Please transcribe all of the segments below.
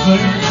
Father.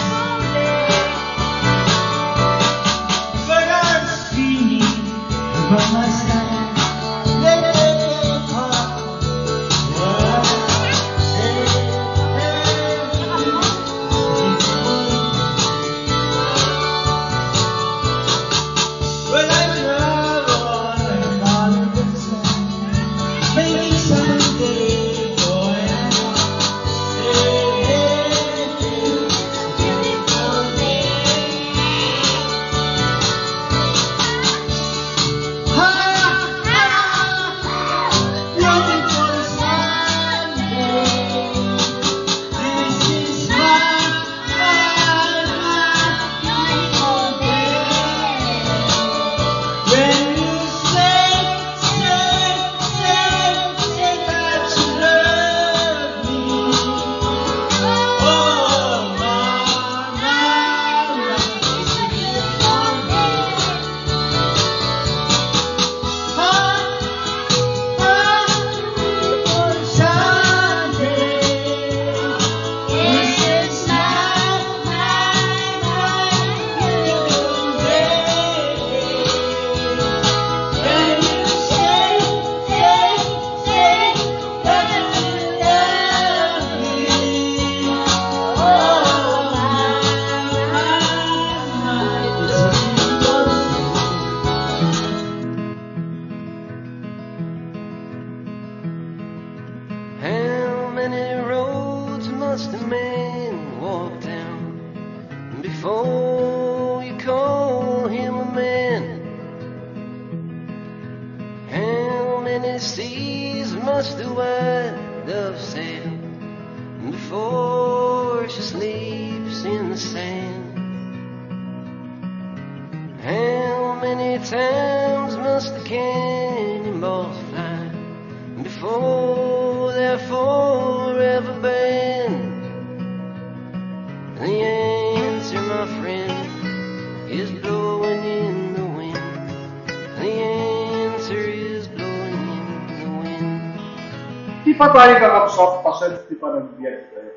Pasel ti panagbiyak tayo.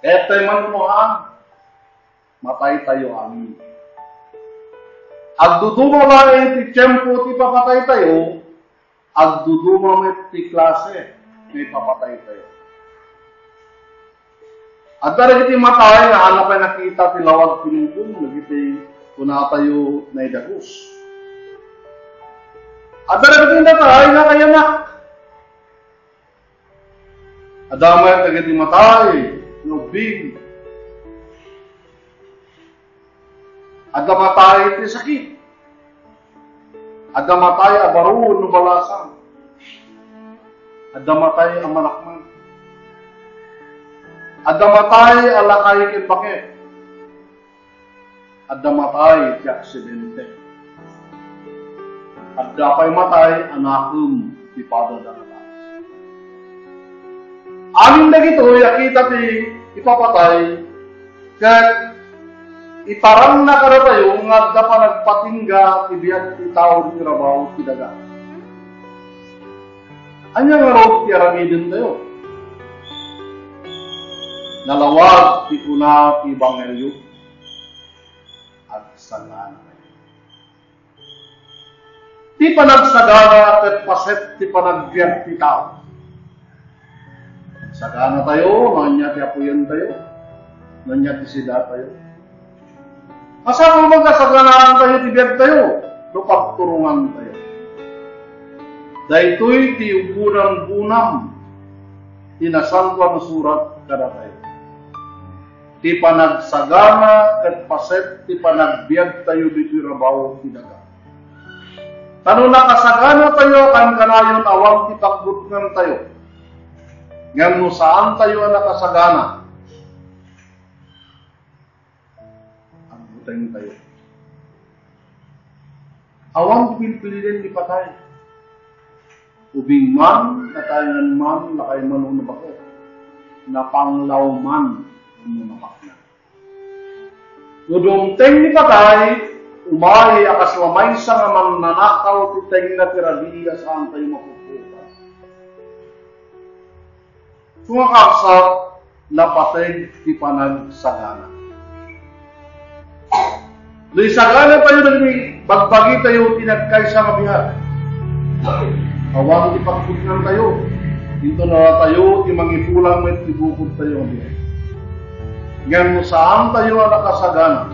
Kaya tayo manunuhan, matay tayo amin. Agduduma lang ti tiyempo ti papatay tayo, agduduma may ti klase, may papatay tayo. At dahil iti matay, hanap ay nakita ti lawag pinubong, nagiti kuna tayo na idagus. At dahil iti natay, na kaya na, Adamay tagad matay, no big. Ada matay ti sakit. Ada matay abaro no balasan. Ada matay ang malakman. Ada matay alakay kin bakit. Ada matay ti aksidente. Ada pay matay anakum ti. Amin dagito yakita ti ipapatay ket itarang na kada tayo nga pa nagpatingga ti biag ti tao ti trabaho ti daga. Anya nga raw ti aramidin tayo. Nalawag ti kuna ti Bangelyo at sagana. Ti panagsagana ket paset ti panagbiag ti tao. Sagana tayo, nanya ti apuyan tayo, nanya ti sida tayo. Asa mo magkasaganaan tayo, tibiyag tayo, lupagturungan tayo. Daytoy ti ubunang-bunang, tinasanwa na surat kada tayo. Ti panagsagana ket paset ti panagbiag tayo dito rabaw ti daga. Tano nakasagana tayo kan kanayon awang ti pagbutngan tayo nga no saan tayo nakasagana. Ang buteng tayo. Awang pilpilin ni patay. Ubing man, katayangan man, lakay man na bako. Napanglaw man, umunapak na. Nudumteng ni patay, umay akas mamay sa nga man nanakaw tuteng na tiradiya saan tayo mapupunta. Sumakapsat napatay ti panagsagana. Di sagana tayo nagmi Pagbagi tayo tinagkay sa mabihat. Awang ipagputnan tayo. Dito na tayo, imangipulang may tibukod tayo ang bihay. Gan saan tayo na nakasagana.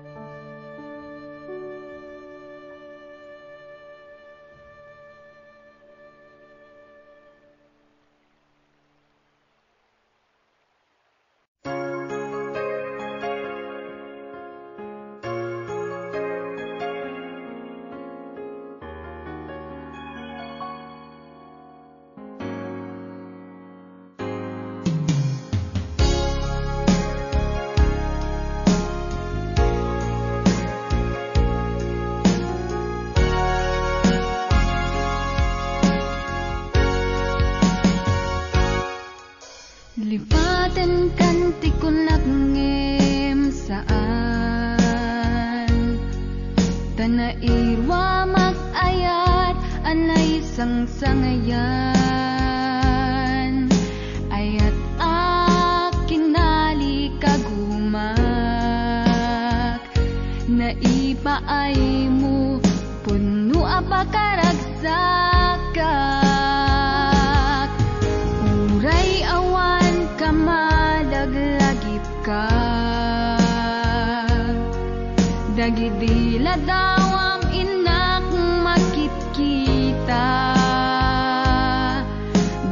sang sangayan Ayat akin nali kagumak Naipa ay mo puno apakaragsakat Uray awan ka ka. Dagidila dawam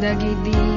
tragedi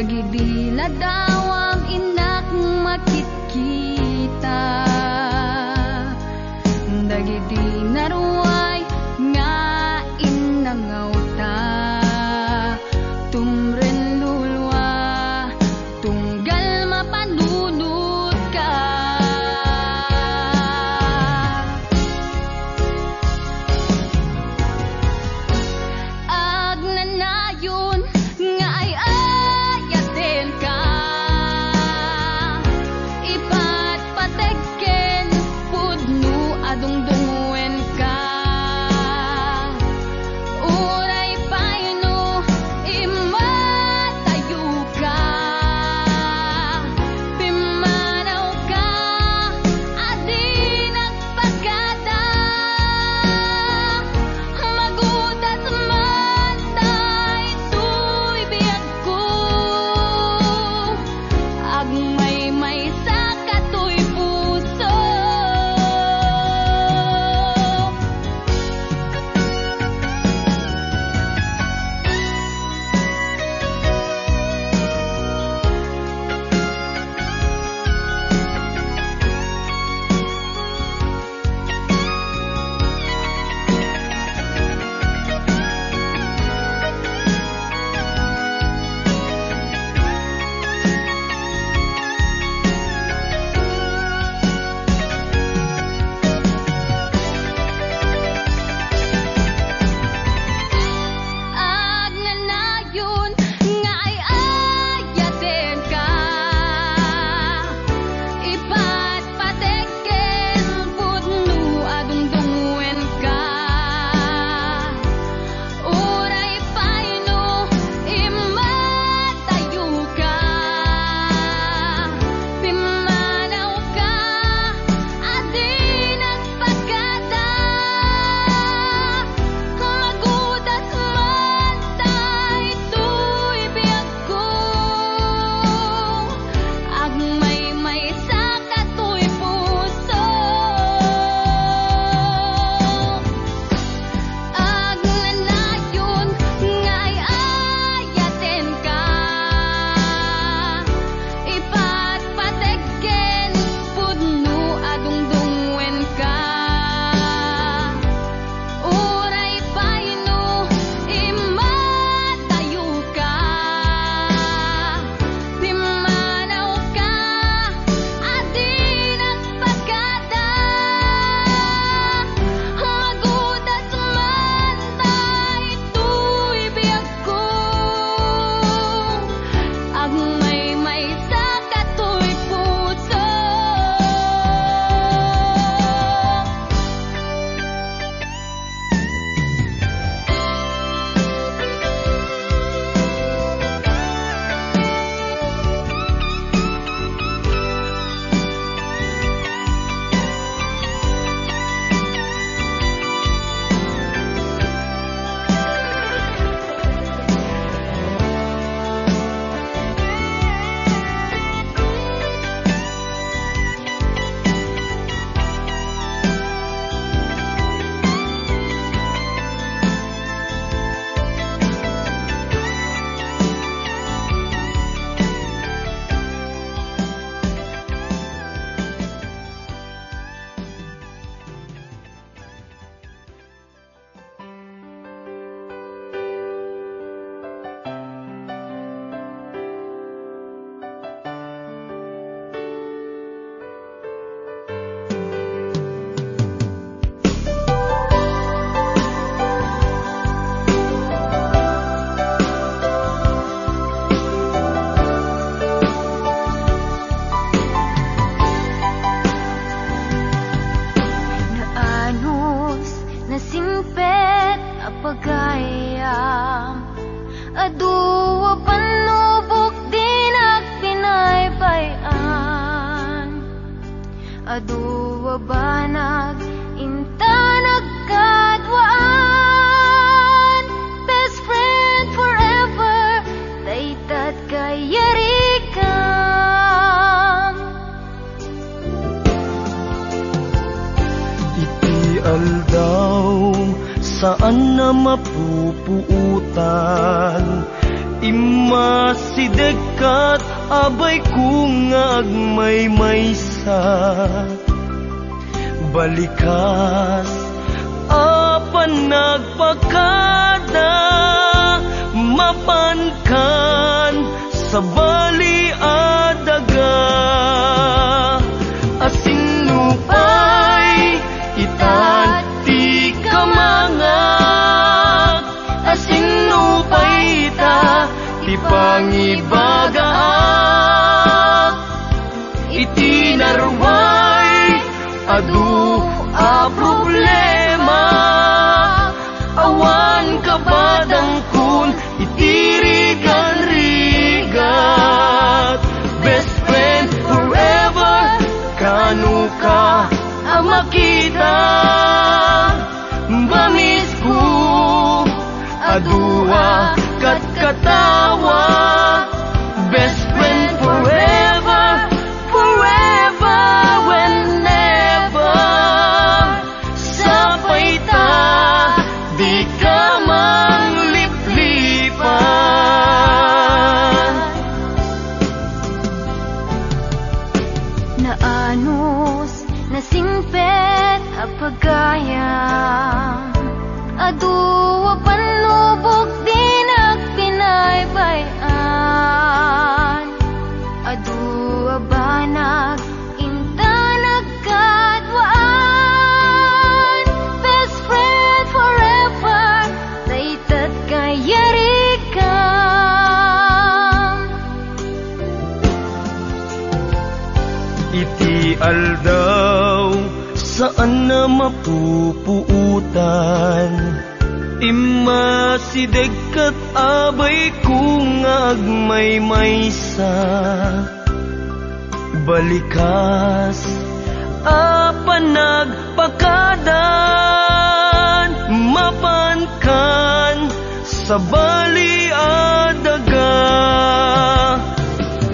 Dagidila dawam Aduwa banag inta nagkadwaan Best friend forever Daytat kayarikam Iti aldaw saan na mapupuutan? Ima si abay kung agmay-maysa Balikas apan nagpakada Mapankan sa bali adaga. Asinupay itan ti kamangak. Asinupay ita ti pangibagaak makita banag, inta nagkadwaan Best friend forever, daytat kayarikam Iti aldaw saan na mapupuutan? Ima si dekat abay kung agmay-maysa Balikas apan nagpakadan Mapankan sa bali adaga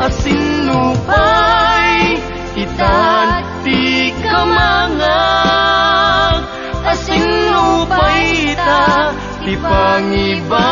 Asinupay itan ti kamangak Asinupay ita ti pangibagaak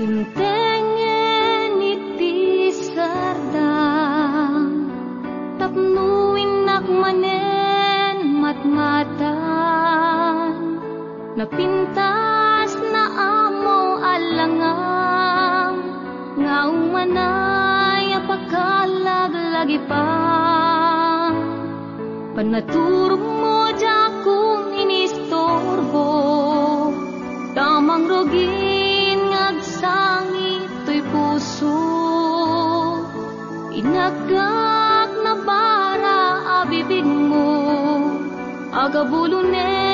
Dimtengen iti sardang Tapnuin nakmanen matmatan Napintas na amo alangang Nga umanay apakalaglag pa. Panaturo mo inistorbo Tamang rogin Inagak na bara abibig mo Agabulunen